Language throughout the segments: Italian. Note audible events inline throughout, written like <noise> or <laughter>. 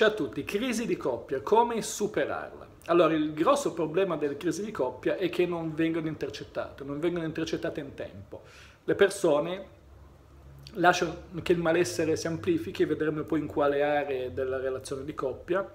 Ciao a tutti, crisi di coppia, come superarla? Allora, il grosso problema delle crisi di coppia è che non vengono intercettate, non vengono intercettate in tempo. Le persone lasciano che il malessere si amplifichi, vedremo poi in quale aree della relazione di coppia,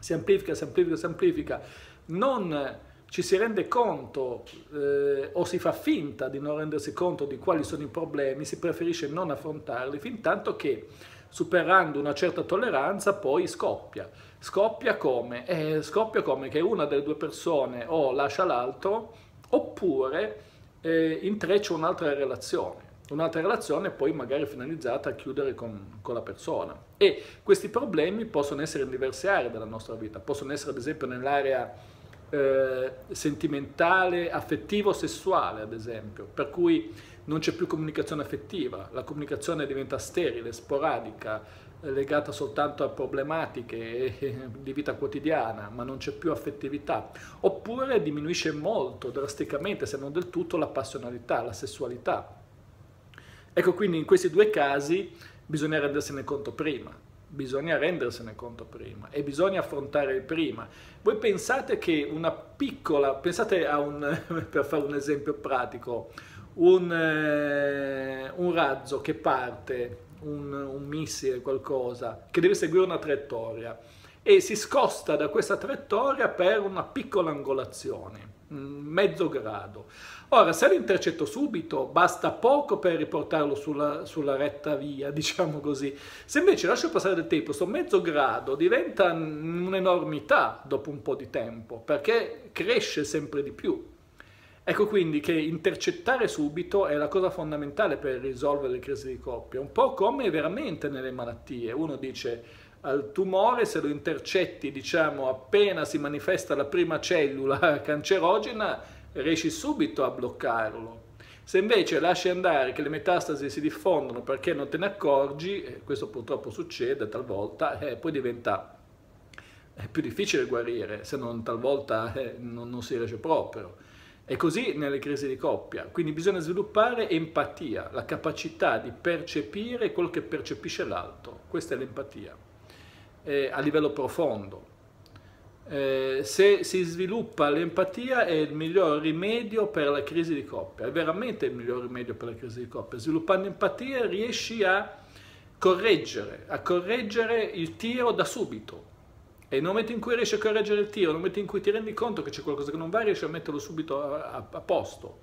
si amplifica, si amplifica, si amplifica, non ci si rende conto eh, o si fa finta di non rendersi conto di quali sono i problemi, si preferisce non affrontarli, fin tanto che superando una certa tolleranza poi scoppia. Scoppia come? Eh, scoppia come che una delle due persone o lascia l'altro oppure eh, intreccia un'altra relazione un'altra relazione poi magari finalizzata a chiudere con, con, la persona. E questi problemi possono essere in diverse aree della nostra vita, possono essere ad esempio nell'area eh, sentimentale, affettivo, sessuale ad esempio, per cui non c'è più comunicazione affettiva, la comunicazione diventa sterile, sporadica, legata soltanto a problematiche <laughs> di vita quotidiana, ma non c'è più affettività, oppure diminuisce molto, drasticamente, se non del tutto, la passionalità, la sessualità. Ecco quindi in questi due casi bisogna rendersene conto prima, bisogna rendersene conto prima e bisogna affrontare prima. Voi pensate che una piccola, pensate a un, <laughs> per fare un esempio pratico, un, eh, un razzo che parte, un, un missile, qualcosa, che deve seguire una traiettoria e si scosta da questa traiettoria per una piccola angolazione mezzo grado. Ora, se lo intercetto subito, basta poco per riportarlo sulla, sulla, retta via, <laughs> diciamo così. Se invece lascio passare del tempo, questo mezzo grado diventa un'enormità dopo un po' di tempo, perché cresce sempre di più. Ecco quindi che intercettare subito è la cosa fondamentale per risolvere le crisi di coppia, un po' come veramente nelle malattie. Uno dice al tumore, se lo intercetti, diciamo, appena si manifesta la prima cellula <laughs> cancerogena, riesci subito a bloccarlo. Se invece lasci andare che le metastasi si diffondono perché non te ne accorgi, questo purtroppo succede talvolta, eh, poi diventa eh, più difficile guarire, se non talvolta eh, non, non si riesce proprio. E così nelle crisi di coppia. Quindi bisogna sviluppare empatia, la capacità di percepire quello che percepisce l'altro. Questa è l'empatia eh, a livello profondo. Eh, se si sviluppa l'empatia è il miglior rimedio per la crisi di coppia, è veramente il miglior rimedio per la crisi di coppia. Sviluppando empatia riesci a correggere, a correggere il tiro da subito. E nel momento in cui riesci a correggere il tiro, nel momento in cui ti rendi conto che c'è qualcosa che non va, riesci a metterlo subito a, a, a posto.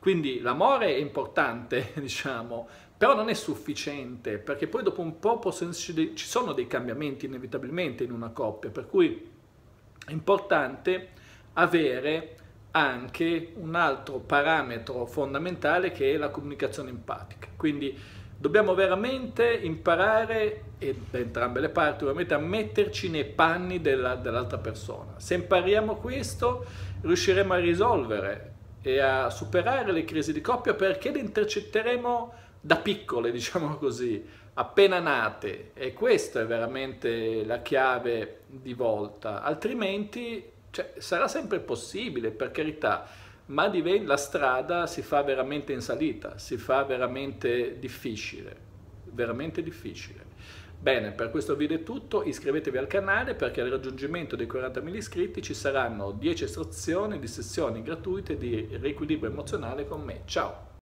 Quindi l'amore è importante, <laughs> diciamo, però non è sufficiente, perché poi dopo un po' possono, ci sono dei cambiamenti inevitabilmente in una coppia, per cui è importante avere anche un altro parametro fondamentale che è la comunicazione empatica. Quindi dobbiamo veramente imparare, e da entrambe le parti ovviamente, a metterci nei panni della, dell'altra persona. Se impariamo questo riusciremo a risolvere e a superare le crisi di coppia perché le intercetteremo da piccole, <laughs> diciamo così, appena nate e questa è veramente la chiave di volta, altrimenti cioè, sarà sempre possibile, per carità, ma la strada si fa veramente in salita, si fa veramente difficile, veramente difficile. Bene, per questo video è tutto, iscrivetevi al canale perché al raggiungimento dei 40.000 iscritti ci saranno 10 istruzioni di sessioni gratuite di riequilibrio emozionale con me. Ciao!